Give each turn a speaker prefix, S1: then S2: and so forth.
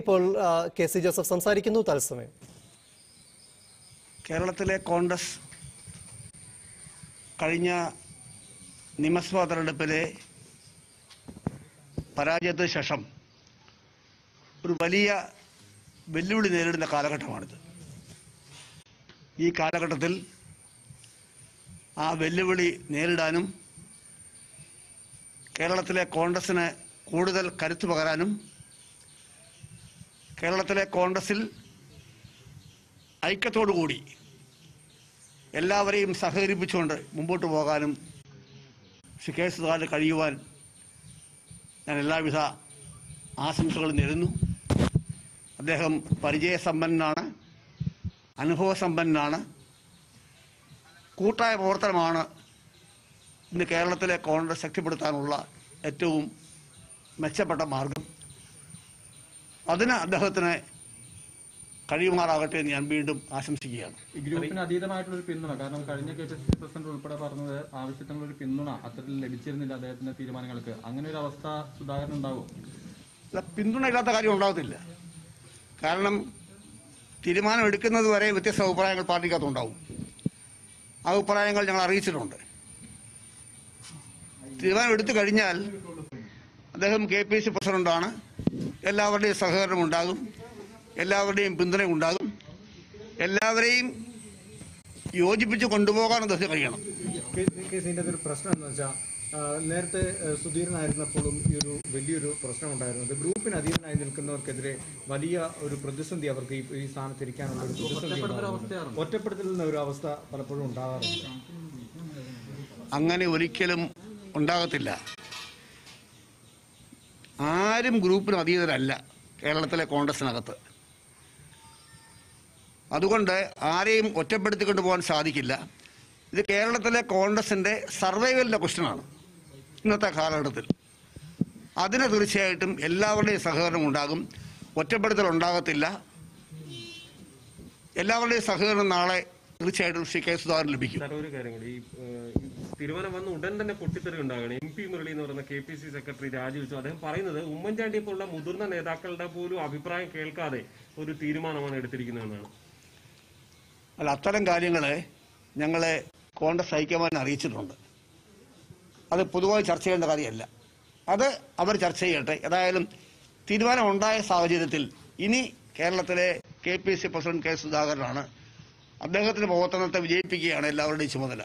S1: ഇപ്പോൾ K C Joseph സംസാരിക്കുന്നു. തത്സമയം.
S2: കേരളത്തിലെ കോൺഗ്രസ് കഴിഞ്ഞ നിയമസഭാ തെരഞ്ഞെടുപ്പിലെ പരാജയത്തിന് ശേഷം ഒരു വലിയ വെല്ലുവിളി നേരിടുന്ന കാലഘട്ടമാണിത്. ഈ കാലഘട്ടത്തിൽ ആ വെല്ലുവിളി നേരിടാനും കേരളത്തിലെ കോൺഗ്രസിന് കൂടുതൽ കരുത്തു പകരാനും കേരളത്തിലെ കോൺഗ്രസിൽ ഐക്യത്തോടുകൂടി എല്ലാവരെയും സഹകരിപ്പിച്ചുകൊണ്ട് മുമ്പോട്ട് പോകാനും ശ്രീ കെ സുധാകരന് കഴിയുവാൻ ഞാൻ എല്ലാവിധ ആശംസകളും നേരുന്നു. അദ്ദേഹം പരിചയസമ്പന്നനാണ് അനുഭവസമ്പന്നനാണ് കൂട്ടായ പ്രവർത്തനമാണ് ഇന്ന് കേരളത്തിലെ കോൺഗ്രസ് ശക്തിപ്പെടുത്താനുള്ള ഏറ്റവും മെച്ചപ്പെട്ട മാർഗം. അതിന് അദ്ദേഹത്തിന് കഴിയുമാറാകട്ടെ എന്ന് ഞാൻ വീണ്ടും ആശംസിക്കുകയാണ്.
S3: ഗ്രൂപ്പിന് അതീതമായിട്ടുള്ള ഒരു പിന്തുണ കാരണം കഴിഞ്ഞ കെ പി സി പ്രസിഡന്റ് ഉൾപ്പെടെ പറഞ്ഞത് ആവശ്യത്തിനുള്ള ഒരു പിന്തുണ അത്തരത്തിൽ ലഭിച്ചിരുന്നില്ല അദ്ദേഹത്തിന്റെ തീരുമാനങ്ങൾക്ക്. അങ്ങനെ ഒരു അവസ്ഥ സുധാകരൻ ഉണ്ടാവും?
S2: പിന്തുണ ഇല്ലാത്ത കാര്യം ഉണ്ടാകത്തില്ല കാരണം തീരുമാനം എടുക്കുന്നത് വരെ വ്യത്യസ്ത അഭിപ്രായങ്ങൾ പാർട്ടിക്കകത്തുണ്ടാവും ആ അഭിപ്രായങ്ങൾ ഞങ്ങൾ അറിയിച്ചിട്ടുണ്ട്. തീരുമാനം എടുത്തു കഴിഞ്ഞാൽ അദ്ദേഹം കെ പി സി പ്രസിഡന്റാണ്. എല്ലാവരുടെയും സഹകരണം ഉണ്ടാകും. എല്ലാവരുടെയും പിന്തുണ ഉണ്ടാകും. എല്ലാവരെയും യോജിപ്പിച്ച് കൊണ്ടുപോകാൻ അദ്ദേഹത്തിന് കഴിയണം.
S4: കേസിന്റെ ഒരു പ്രശ്നം എന്ന് വെച്ചാൽ നേരത്തെ സുധീരനായിരുന്നപ്പോഴും ഈ ഒരു വലിയൊരു പ്രശ്നം ഉണ്ടായിരുന്നത് ഗ്രൂപ്പിന് അധീനനായി നിൽക്കുന്നവർക്കെതിരെ വലിയ ഒരു പ്രതിസന്ധി അവർക്ക് ഈ- ഈ സ്ഥാനത്തിരിക്കാനുള്ള ഒരു പ്രതിസന്ധി ഒറ്റപ്പെടുത്തുന്ന ഒറ്റപ്പെടുത്തലുന്ന ഒരു അവസ്ഥ പലപ്പോഴും ഉണ്ടാകാറുണ്ട്.
S2: അങ്ങനെ ഒരിക്കലും ഉണ്ടാകത്തില്ല. ആരും ഗ്രൂപ്പിന് അതീതരല്ല കേരളത്തിലെ കോൺഗ്രസിനകത്ത്. അതുകൊണ്ട് ആരെയും ഒറ്റപ്പെടുത്തിക്കൊണ്ട് പോകാൻ സാധിക്കില്ല. ഇത് കേരളത്തിലെ കോൺഗ്രസിന്റെ സർവൈവലിന്റെ ക്വസ്റ്റ്യനാണ് ഇന്നത്തെ കാലഘട്ടത്തിൽ. അതിന് തീർച്ചയായിട്ടും എല്ലാവരുടെയും സഹകരണം ഉണ്ടാകും. ഒറ്റപ്പെടുത്തൽ ഉണ്ടാകത്തില്ല. എല്ലാവരുടെയും സഹകരണം നാളെ തീർച്ചയായിട്ടും ശ്രീ കെ സുധാകരൻ ലഭിക്കും.
S5: തീരുമാനം വന്ന ഉടൻ തന്നെ പൊട്ടിത്തെറി ഉണ്ടാകണം. എം പി മുരളി എന്ന് പറയുന്ന കെ പി സി സെക്രട്ടറി രാജിവെച്ചു. അദ്ദേഹം പറയുന്നത് ഉമ്മൻചാണ്ടിയെ പോലുള്ള മുതിർന്ന നേതാക്കളുടെ പോലും അഭിപ്രായം കേൾക്കാതെ ഒരു തീരുമാനമാണ് എടുത്തിരിക്കുന്നതെന്നാണ്.
S2: അല്ല അത്തരം കാര്യങ്ങളെ ഞങ്ങളെ കോൺഗ്രസ് ഹൈക്കമാൻഡ് അറിയിച്ചിട്ടുണ്ട്. അത് പൊതുവായി ചർച്ച ചെയ്യേണ്ട കാര്യമല്ല. അത് അവർ ചർച്ച ചെയ്യട്ടെ. ഏതായാലും തീരുമാനം ഉണ്ടായ സാഹചര്യത്തിൽ ഇനി കേരളത്തിലെ K P C president K സുധാകരനാണ് അദ്ദേഹത്തിന്റെ പ്രവർത്തനത്തെ വിജയിപ്പിക്കുകയാണ് എല്ലാവരുടെയും ചുമതല.